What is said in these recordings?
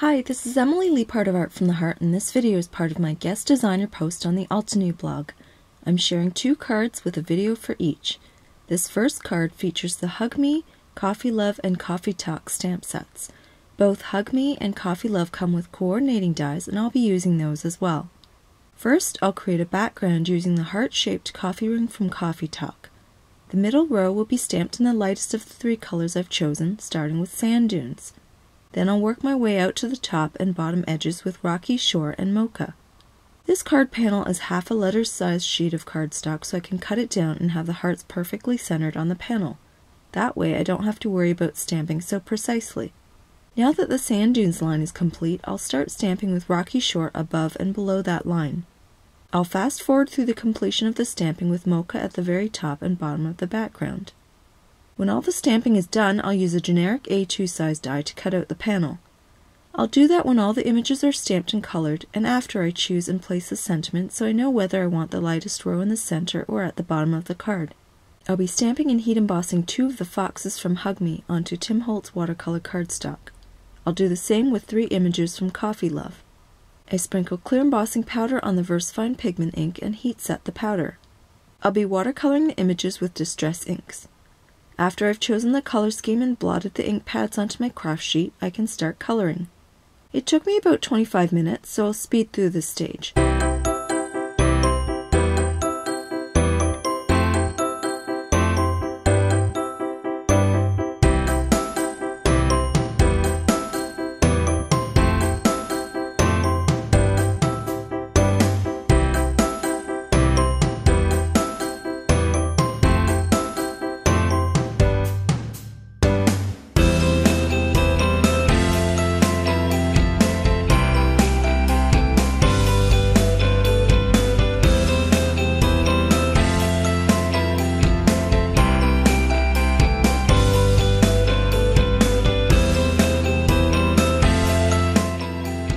Hi, this is Emily Leiphart of Art from the Heart, and this video is part of my guest designer post on the Altenew blog. I'm sharing two cards with a video for each. This first card features the Hug Me, Coffee Love, and Coffee Talk stamp sets. Both Hug Me and Coffee Love come with coordinating dies, and I'll be using those as well. First, I'll create a background using the heart-shaped coffee ring from Coffee Talk. The middle row will be stamped in the lightest of the three colors I've chosen, starting with sand dunes. Then I'll work my way out to the top and bottom edges with Rocky Shore and Mocha. This card panel is half a letter size sheet of cardstock so I can cut it down and have the hearts perfectly centered on the panel. That way I don't have to worry about stamping so precisely. Now that the sand dunes line is complete, I'll start stamping with Rocky Shore above and below that line. I'll fast forward through the completion of the stamping with Mocha at the very top and bottom of the background. When all the stamping is done, I'll use a generic A2 size die to cut out the panel. I'll do that when all the images are stamped and colored, and after I choose and place the sentiment so I know whether I want the lightest row in the center or at the bottom of the card. I'll be stamping and heat embossing two of the foxes from Hug Me onto Tim Holtz watercolor cardstock. I'll do the same with three images from Coffee Love. I sprinkle clear embossing powder on the VersaFine pigment ink and heat set the powder. I'll be watercoloring the images with Distress inks. After I've chosen the color scheme and blotted the ink pads onto my craft sheet, I can start coloring. It took me about 25 minutes, so I'll speed through this stage.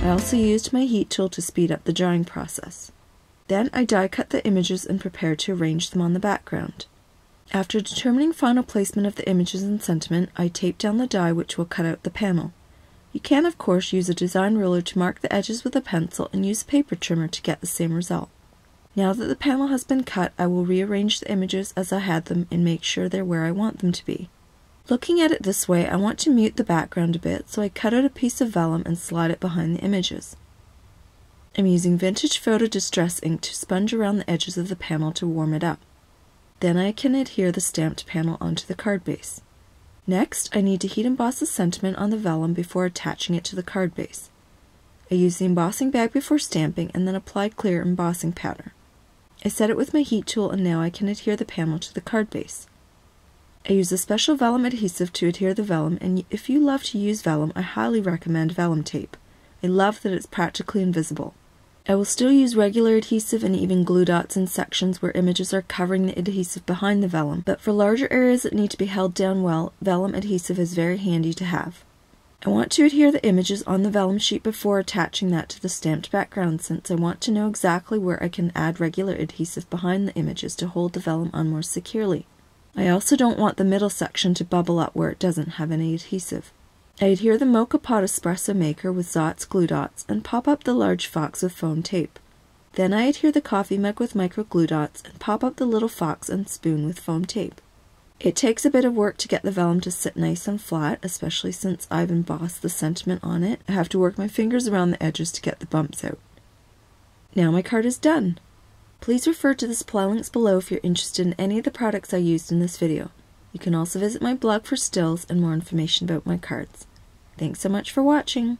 I also used my heat tool to speed up the drying process. Then I die cut the images and prepare to arrange them on the background. After determining final placement of the images and sentiment, I tape down the die which will cut out the panel. You can of course use a design ruler to mark the edges with a pencil and use a paper trimmer to get the same result. Now that the panel has been cut, I will rearrange the images as I had them and make sure they're where I want them to be. Looking at it this way, I want to mute the background a bit, so I cut out a piece of vellum and slide it behind the images. I'm using Vintage Photo Distress ink to sponge around the edges of the panel to warm it up. Then I can adhere the stamped panel onto the card base. Next, I need to heat emboss the sentiment on the vellum before attaching it to the card base. I use the embossing bag before stamping and then apply clear embossing powder. I set it with my heat tool and now I can adhere the panel to the card base. I use a special vellum adhesive to adhere the vellum, and if you love to use vellum, I highly recommend vellum tape. I love that it's practically invisible. I will still use regular adhesive and even glue dots in sections where images are covering the adhesive behind the vellum, but for larger areas that need to be held down well, vellum adhesive is very handy to have. I want to adhere the images on the vellum sheet before attaching that to the stamped background since I want to know exactly where I can add regular adhesive behind the images to hold the vellum on more securely. I also don't want the middle section to bubble up where it doesn't have any adhesive. I adhere the Moka Pot Espresso Maker with Zots glue dots and pop up the large fox with foam tape. Then I adhere the coffee mug with micro glue dots and pop up the little fox and spoon with foam tape. It takes a bit of work to get the vellum to sit nice and flat, especially since I've embossed the sentiment on it. I have to work my fingers around the edges to get the bumps out. Now my card is done. Please refer to the supply links below if you're interested in any of the products I used in this video. You can also visit my blog for stills and more information about my cards. Thanks so much for watching!